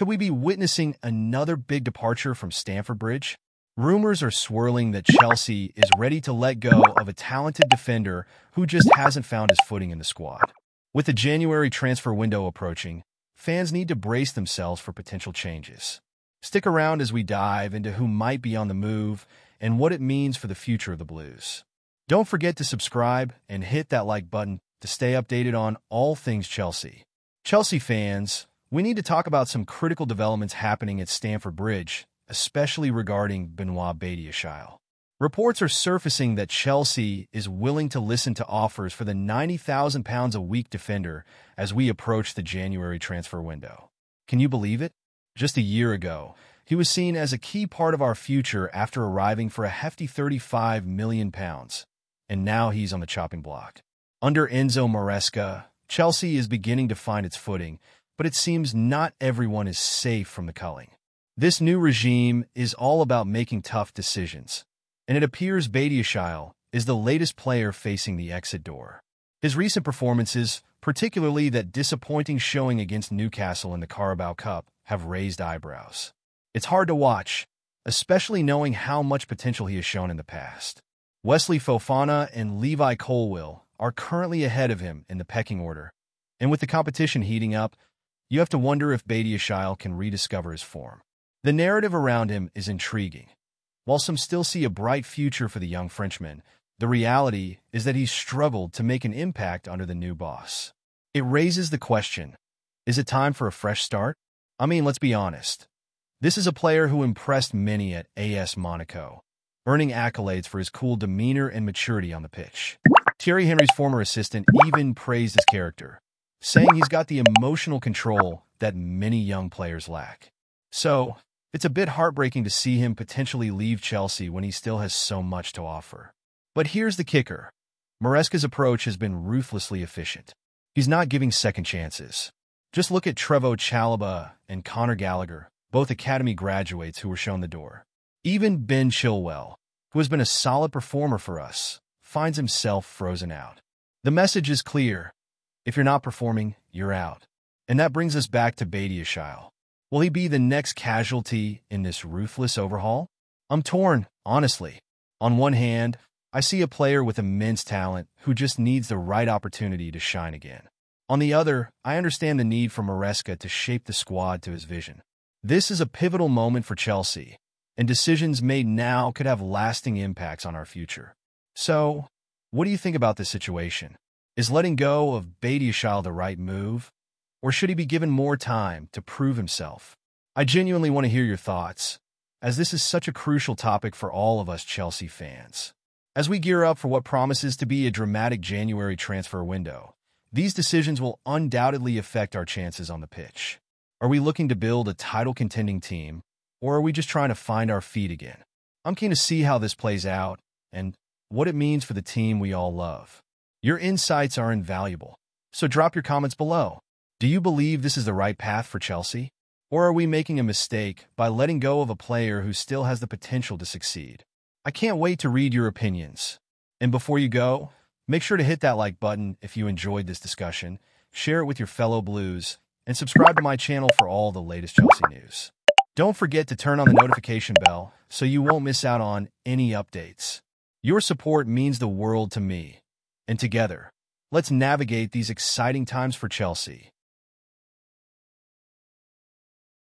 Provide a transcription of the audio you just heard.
Could we be witnessing another big departure from Stamford Bridge? Rumors are swirling that Chelsea is ready to let go of a talented defender who just hasn't found his footing in the squad. With the January transfer window approaching, fans need to brace themselves for potential changes. Stick around as we dive into who might be on the move and what it means for the future of the Blues. Don't forget to subscribe and hit that like button to stay updated on all things Chelsea. Chelsea fans, we need to talk about some critical developments happening at Stamford Bridge, especially regarding Benoit Badiashile. Reports are surfacing that Chelsea is willing to listen to offers for the £90,000 a week defender as we approach the January transfer window. Can you believe it? Just a year ago, he was seen as a key part of our future after arriving for a hefty £35 million, and now he's on the chopping block. Under Enzo Maresca, Chelsea is beginning to find its footing, but it seems not everyone is safe from the culling. This new regime is all about making tough decisions, and it appears Badiashile is the latest player facing the exit door. His recent performances, particularly that disappointing showing against Newcastle in the Carabao Cup, have raised eyebrows. It's hard to watch, especially knowing how much potential he has shown in the past. Wesley Fofana and Levi Colwill are currently ahead of him in the pecking order, and with the competition heating up, you have to wonder if Badiashile can rediscover his form. The narrative around him is intriguing, while some still see a bright future for the young Frenchman, the reality is that he's struggled to make an impact under the new boss. It raises the question, is it time for a fresh start? I mean, let's be honest. This is a player who impressed many at AS Monaco, earning accolades for his cool demeanor and maturity on the pitch. Thierry Henry's former assistant even praised his character, saying he's got the emotional control that many young players lack. So, it's a bit heartbreaking to see him potentially leave Chelsea when he still has so much to offer. But here's the kicker. Maresca's approach has been ruthlessly efficient. He's not giving second chances. Just look at Trevoh Chalobah and Conor Gallagher, both academy graduates who were shown the door. Even Ben Chilwell, who has been a solid performer for us, finds himself frozen out. The message is clear. If you're not performing, you're out. And that brings us back to Badiashile. Will he be the next casualty in this ruthless overhaul? I'm torn, honestly. On one hand, I see a player with immense talent who just needs the right opportunity to shine again. On the other, I understand the need for Maresca to shape the squad to his vision. This is a pivotal moment for Chelsea, and decisions made now could have lasting impacts on our future. So, what do you think about this situation? Is letting go of Badiashile the right move? Or should he be given more time to prove himself? I genuinely want to hear your thoughts, as this is such a crucial topic for all of us Chelsea fans. As we gear up for what promises to be a dramatic January transfer window, these decisions will undoubtedly affect our chances on the pitch. Are we looking to build a title-contending team, or are we just trying to find our feet again? I'm keen to see how this plays out and what it means for the team we all love. Your insights are invaluable, so drop your comments below. Do you believe this is the right path for Chelsea? Or are we making a mistake by letting go of a player who still has the potential to succeed? I can't wait to read your opinions. And before you go, make sure to hit that like button if you enjoyed this discussion, share it with your fellow Blues, and subscribe to my channel for all the latest Chelsea news. Don't forget to turn on the notification bell so you won't miss out on any updates. Your support means the world to me. And together, let's navigate these exciting times for Chelsea.